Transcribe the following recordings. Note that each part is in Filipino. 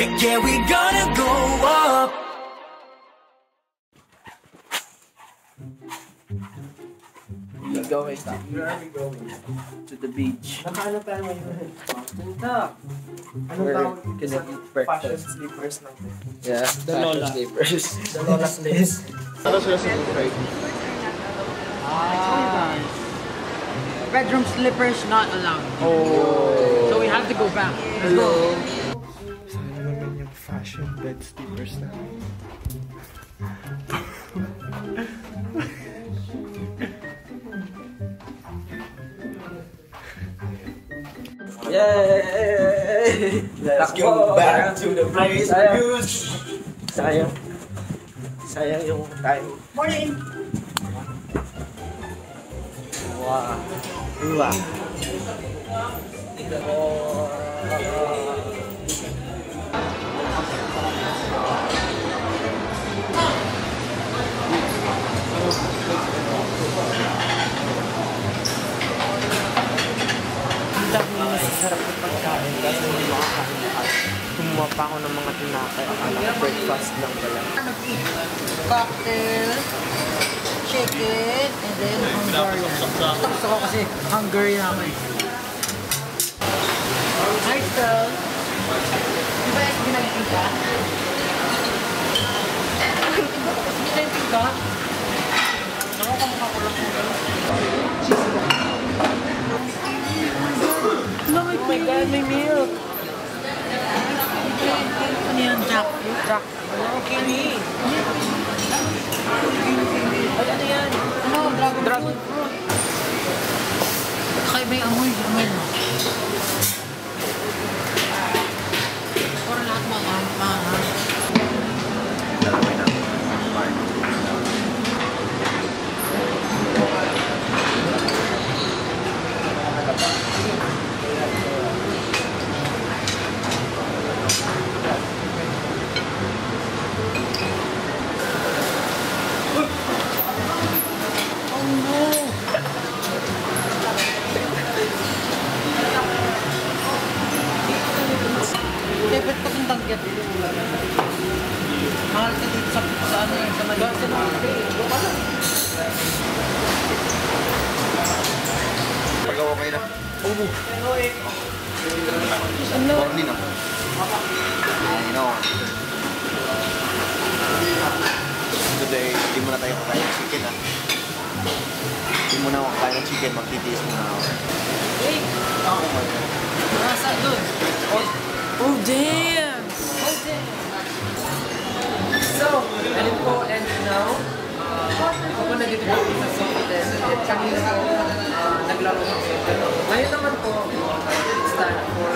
Yeah, yeah, we gonna go up. We going Where are we going? To the beach. Nakaano tayo ngayon? Punta. Anong We're tawag gonna eat fashion breakfast. slippers natin? Yeah, The Lola. Sleepers. The Lola's Lace. Ano sila sa buffet? Ah. Bedroom slippers not allowed. Oh. So we have to go back. Let's go. Yung bed slippers natin. Yay! Let's go back to the place we used. Sayang. Sayang yung time. Morning. Wow. Wow. Ang dami na masasarap na pagkain kasi hindi makakain lahat. Kumuha pa ako ng mga tinapay. Akala ko breakfast lang pala. Cocktail, chicken, and then Hungarian. Gusto gusto ko kasi Hungarian ako eh. Hi, Stel. Di ba yung ginagin ka? Ginagin ka? Nakakamukha ko lang kung gano'n. My God, may milk! Ano yan, Jack? Jack. Kiwi! Ay, ano yan? Ano, dragon, fruit. Kakaiba yung amoy, amoy chicken, magtitiis muna ako. Nasa doon. Oh, damn! Oh, damn. So, ano po, and now, ako po nandito po sa Sofitel. At kanina po, ah, naglaro kami. Ngayon naman po, it's time for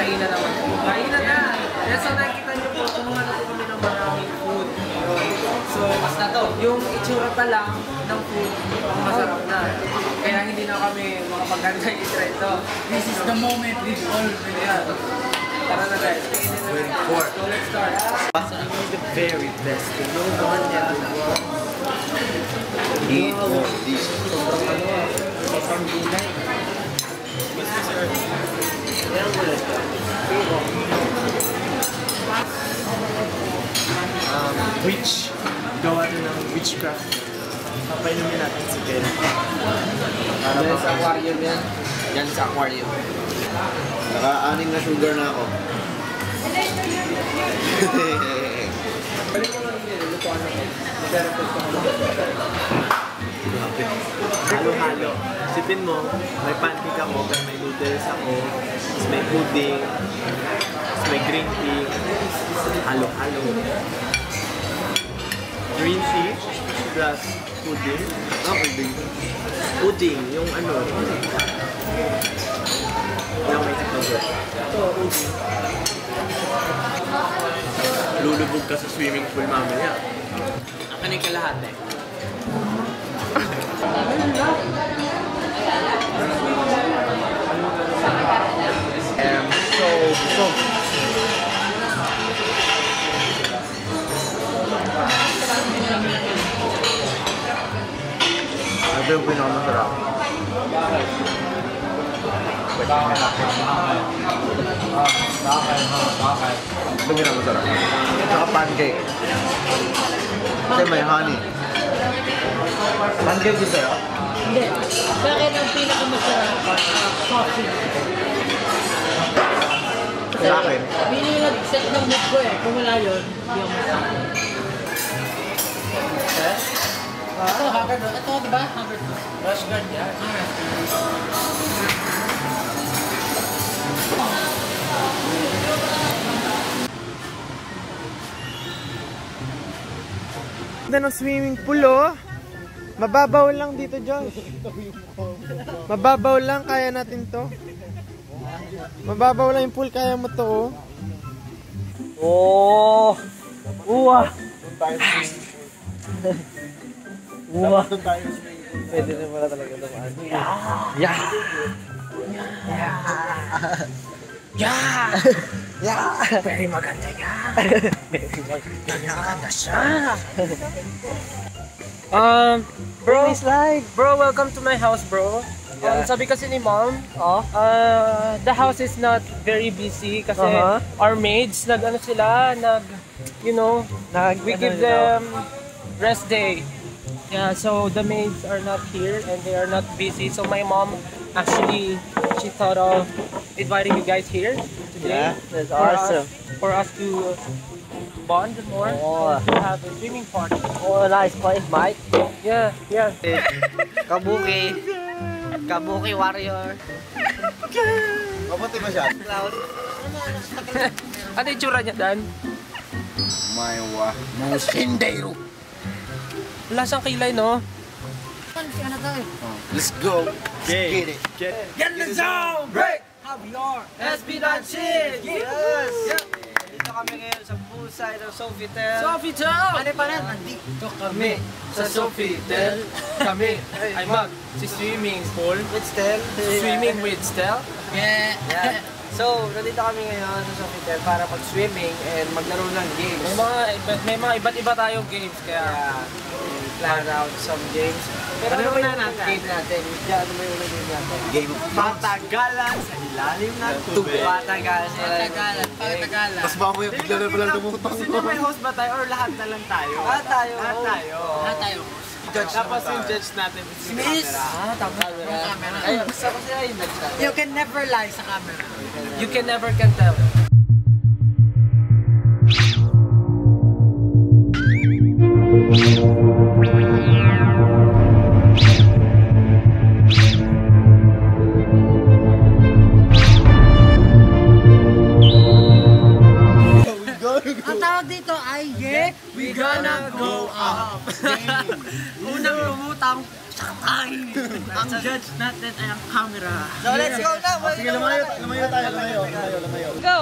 kainan naman po. Kainan na! Kaya so nakikita niyo po, kumuha na po kami ng maraming So, basta to, yung itsura pa lang ng food, masarap na. Kaya hindi na kami makapaganda itra ito. This is the moment we've all been Ayan. Tara na guys, na rin. So let's start. the very best. No one ever Eat more of these. Sobrang gulay. Um, witch. Witchcraft. Papainumin natin si Ken. Para Yan sa aquarium yan. Yan sa aquarium. Naka-aning na sugar na ako. Balik ko lang yun. Lutuan ako. Mag-request ako. Halo-halo. Sipin mo, may pancake ako, may noodles ako, may pudding, may green tea, halo-halo. Green tea, plus pudding. Ah, pudding. Pudding, yung ano. Yung may tikman Ito, pudding. Lulubog ka sa swimming pool mamaya. Ang kanay ka lahat eh. Ito yung pinakamasarap. Ito nga masarap. Saka pancake. Kasi may honey. Pancake gusto yun? Hindi. Sa akin ang pinakamasarap, coffee. Sa akin? yung nag-set ng mood ko eh. Kung wala yun, hindi ako masarap. Ito, Haggard. Ito, di ba? Rush guard yan. Ganda ng swimming pool, oh. Mababaw lang dito, Josh. Mababaw lang, kaya natin to. Mababaw lang yung pool, kaya mo to, oh. Oh! Uwa! Uwa! Pwede na pala talaga dumaan. Yeah! Yeah! Yeah! Very maganda yan! Very maganda siya! Um, bro, bro, welcome to my house, bro. Um, sabi kasi ni mom, Oh. uh, the house is not very busy kasi Uh-huh. our maids, nag ano sila, nag, you know, Nag, we give them rest day. Yeah, so the maids are not here and they are not busy. So my mom actually, she thought of inviting you guys here today. Yeah, that's for awesome. Us, for us to bond more, Oh. and to have a swimming party. Oh, a nice place, Mike. Yeah, yeah. Kabuki. Kabuki warrior. Mabuti ba siya? ano yung tsura niya, Dan? May wa. Wala siyang kilay, no? Let's go. Get it. Get it. Get in the zone! Break! Javier. Espinachi! Yes! Dito kami ngayon sa poolside ng Sofitel. Sofitel! Ano pa rin? Nandito Kami sa Sofitel. Kami ay mag si swimming pool. with Stel. Swimming with Stel. Yeah. yeah. So, nandito kami ngayon sa Sofitel para mag-swimming and maglaro ng games. May mga, may mga iba't iba tayong games kaya Kaya, plan out some games. Pero ano, ba yung unang game natin? Yeah, ano ba yung unang game natin? Game of Patagalan sa ilalim ng tubig. Patagalan sa ilalim ng tubig. Patagalan. Tapos mamaya bigla na pala lumutang ko. may host ba tayo or lahat na lang tayo? Lahat tayo. Lahat tayo. Lahat tayo. Judge Tapos yung judge natin is yung Miss! camera. Ah, tama. Camera. Ay, gusto ko sila yung judge natin. You can never lie sa camera. you can never can tell. Gonna go up. Unang lumutang sakay. Ang judge natin ay ang camera. So let's go na. Sige, lumayo, lumayo tayo, lumayo, lumayo, lumayo. Go!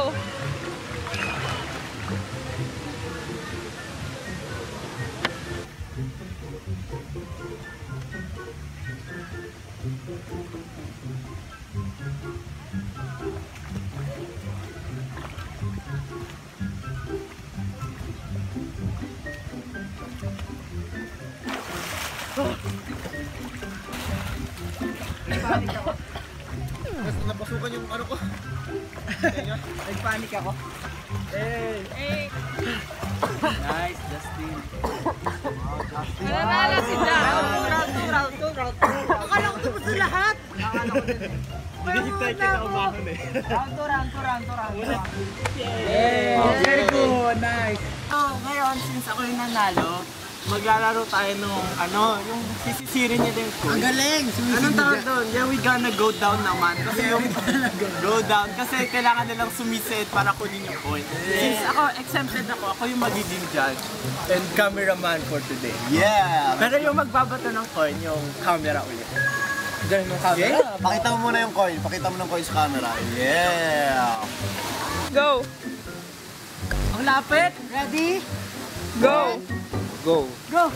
Napasukan yung ano ko. Nagpanik ako. Nice, Justin. Round 2, round 2, round 2, round 2. Akala ko tapos na lahat. Akala ko din. Hindi tayo kinakabahan eh. Round 2, round 2, round 2, round 2. Yeah. Very good, nice. So, ngayon, since ako yung nanalo, maglalaro tayo nung ano, yung sisisirin niya din ko. Ang galing. Anong tawag doon? Yeah, we gonna go down naman. Kasi yung go down. Kasi kailangan nilang sumisit para kunin yung point. Since ako, exempted ako, ako yung magiging judge and cameraman for today. Yeah! Pero yung magbabato ng coin, yung camera ulit. Diyan yung camera. Pakita mo muna yung coin. Pakita mo ng coin sa camera. Yeah! Go! Ang lapit. Ready? Go! Go! Go.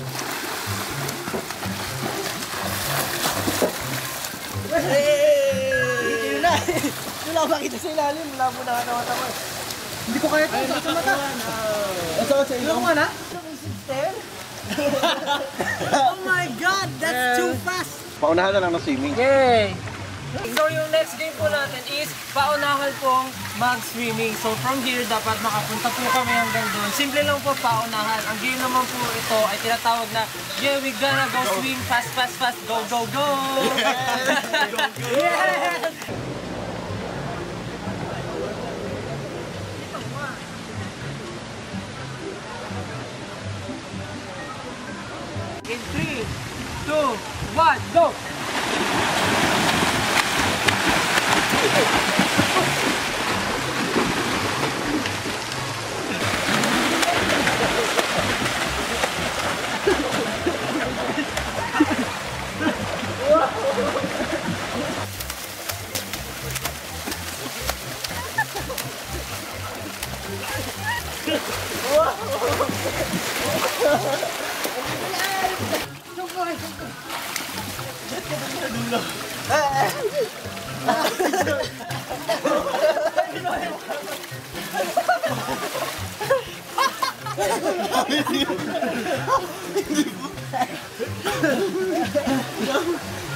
Hey! Yun na. Wala ko makita sa ilalim. Wala mo na. Hindi ko kaya ito. Sa mata. Ito sa Ano nga na? oh my God! That's too fast! Paunahan na lang ng swimming. Yay! So yung next game po natin is paunahan pong mag-swimming. So from here, dapat makapunta po kami hanggang doon. Simple lang po paunahan. Ang game naman po ito ay tinatawag na Yeah, we gonna go swim fast, fast, fast, go, go, go! yes! In three, two, one, go! Çok kolay, çok kolay.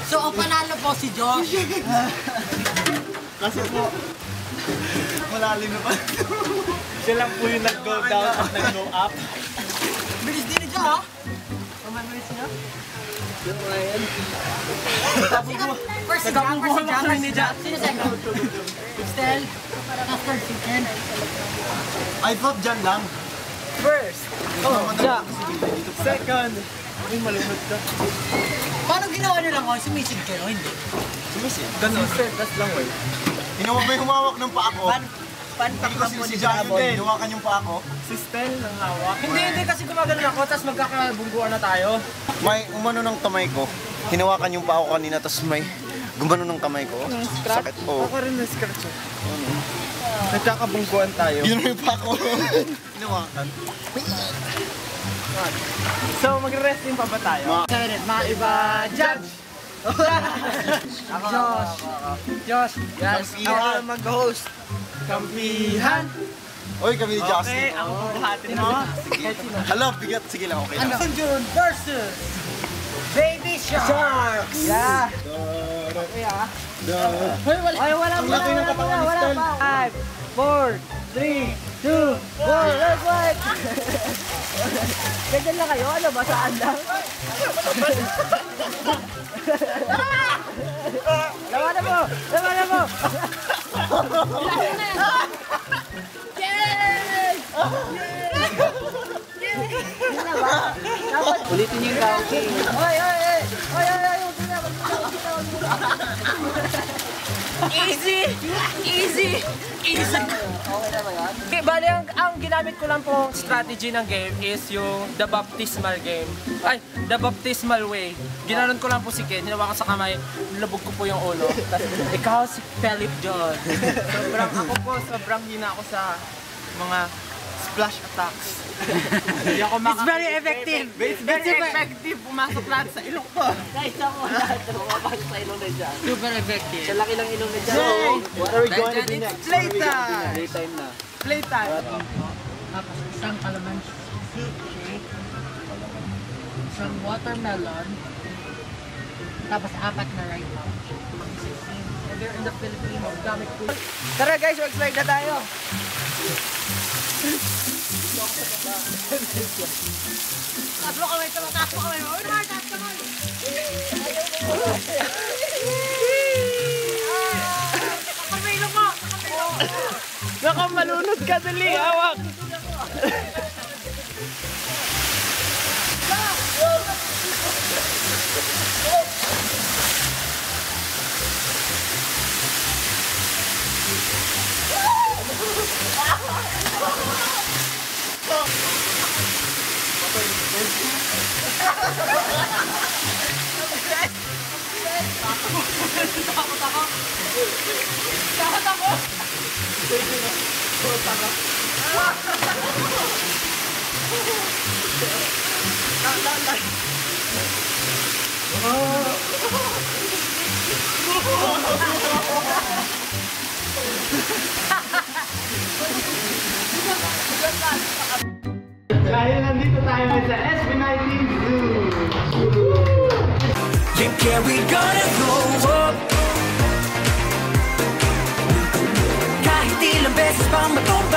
So, ang panalo po si Josh. Kasi po, malalim na pa. Siya lang po yung nag-go down at nag-go up. First si Jack, first si Jack, first si Jack. Sino second? Stel, third si Ken. I thought dyan lang. First! Oh, Jack! Second. Uy, malunod ka. Paano ginawa nyo lang ako? Sumisid kayo, hindi? Sumisid. Ganun. Tas lang, wey. Hinawa mo yung humawak ng paa ko. Panpak Hindi kasi si John yun eh. Hawakan yung paa ko. Si Stel nang hawak. Hindi, hindi kasi gumagano ako, tapos magkakabungguan na tayo. May umano ng kamay ko. Hinawakan yung paa ko kanina, tapos may gumano ng kamay ko. Sakit. Oo. Ako rin na-scratch. Nagkakabungguan tayo. Yun yung paa ko. Hinawakan. So, magre-resting pa ba tayo? Excited, mga iba. Judge! Josh! Josh! Yes, ako na mag-host. Kampihan. Oy, kami ni Okay, Justin. ako bubuhatin mo. Hala, bigat. Sige lang, okay lang. Jun versus Baby Sharks! Yeah! Hoy, wala. Ay, wala, laki ng katawan ni Stel. Five, four, three, two, one, let's work! Ganyan lang kayo? Ano ba? Saan lang? Lawanan mo! Lawanan mo! Ulitin yung counting. Oy, oy, oy! Oy, oy, oy! Easy! Easy! Easy! Okay na ba yan? Okay, bali, ang, ang ginamit ko lang pong strategy ng game is yung the baptismal game. Ay, the baptismal way. Ginanon ko lang po si Ken, hinawakan sa kamay, nilabog ko po yung ulo. Tapos, ikaw si Philip John. Sobrang ako po, sobrang hina ako sa mga splash attacks. Hindi ako It's very effective! It's very effective. Pumasok lahat sa ilong ko. Guys, ako lahat lumabas sa ilong na dyan. Super effective. Sa laki ng ilong na dyan. What are we Dahil dyan, it's playtime! Playtime na. Playtime! Tapos isang calamansi shake. Isang watermelon. Tapos apat na right now. They're in the Philippines, gamit ko. Tara guys, mag-slide na tayo. Taas mo kamay, taas mo kamay. Uy, naman, taas kamay. Lang mo. Naka, malunod ka dali. Hawak. Oh. and the SB19 Zoo. Yeah, yeah, we gonna go up. Kahit ilang beses pang matumba